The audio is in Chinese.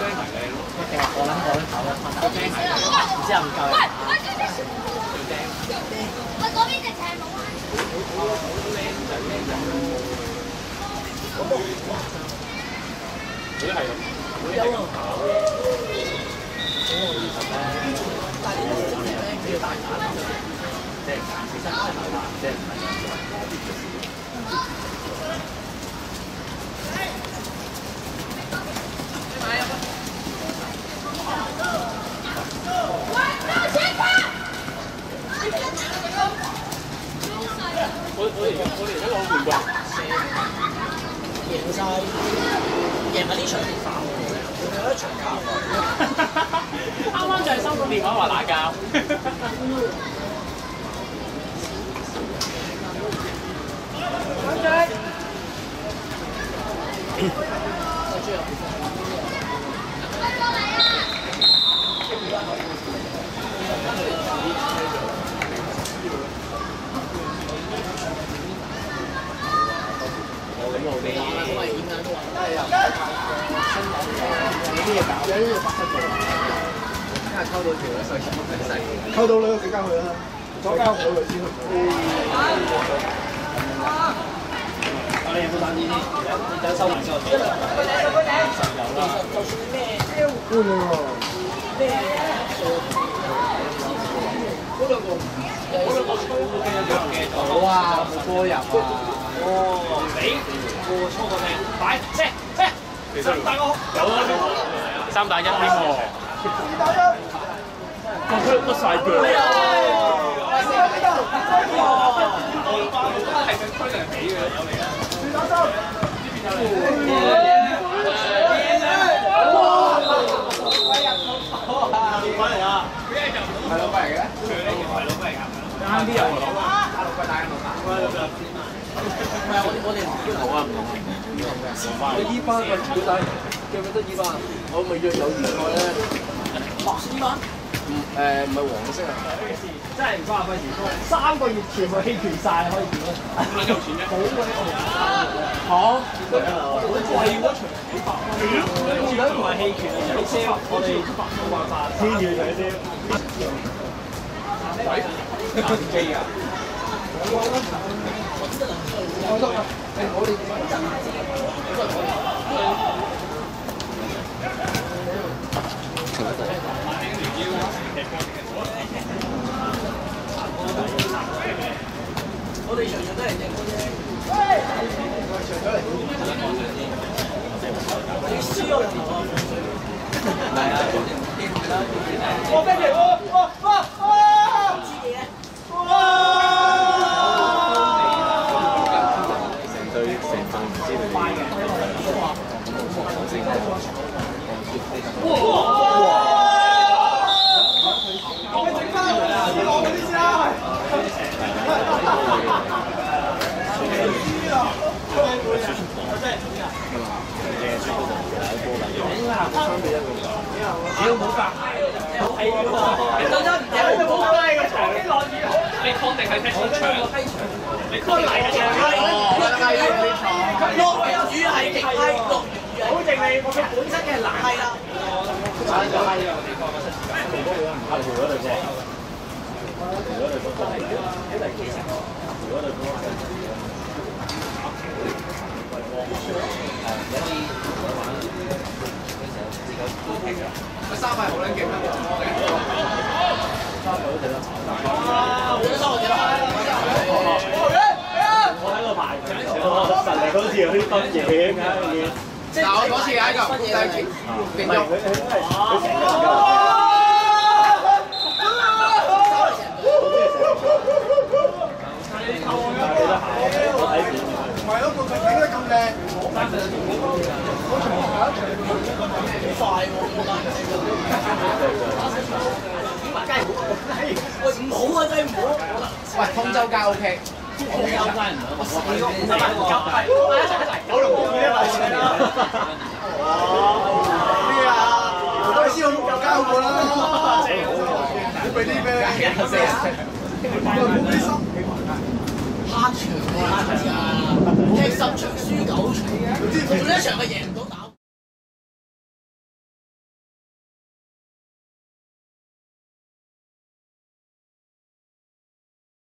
最驚係你咯，一定係我諗我都跑得分，最驚係然之後唔夠人打。佢係咁，佢係咁跑但係呢啲咧，佢要大膽，即係其實都係大膽，即係唔係。我我哋我哋而家攞冠軍，贏晒，贏埋呢場電話喎，仲有一場交啱啱就係收到電話話打交。我咁我哋咁危險㗎都話，都係有有啲嘢搞，有啲嘢發生咗。因為溝到條咧，所以冇乜細。溝到女幾交佢啦，左交唔到女先。我哋有冇打呢啲？你等收埋先，有啦。就算咩。咩嗰兩個嗰兩個粗嘅有嘅，好啊，冇波入啊！哦，你過粗個咩？擺車車，其實大哥有啊，三打一呢個。我佢都晒腳。係佢推人起嘅有嚟嘅。翻嚟啊！係老闆嚟嘅，啱啲有喎，攞大陸貴大嘅老闆。唔係我哋我哋唔要好啊，唔同啊，唔同嘅。你依班個表弟記唔記得依班？我咪約有聯賽咧，白絲嗎？唔誒唔係黃色啊，真係唔關阿輝事，三個月全部棄權晒，可以點啊？咁撚有錢啫。好鬼惡好，好貴嗰場幾百蚊，如果唔係棄權，取消，我哋冇辦法。天要取消。打機啊！我覺得誒我哋我哋場場都係贏嘅啫。你輸咗兩球啊！我跟住，哇哇哇哇！知嘅咧，成隊成班唔知佢屌冇格，係喎，你等陣唔贏佢冇好低個場，啲落雨，你確定係踢我場？個閪場。你確定係踢場？落完雨係極閪，落雨係保證你我嘅本身嘅難係啦。三塊好撚勁啊！嗱，我嗰次係一個低勁勁唔係咗。佢佢都係佢成日我睇片。唔係咯，個佢頂得咁靚。快喎，咁快喂，唔好啊，真唔好。喂，通州街 OK。我死咯，唔係唔急，係一齊一齊。九龍公園咧，咩啊？都係先好交交過啦。你俾啲咩？冇啲心。黑場啊，踢十場輸九場。場佢贏唔到。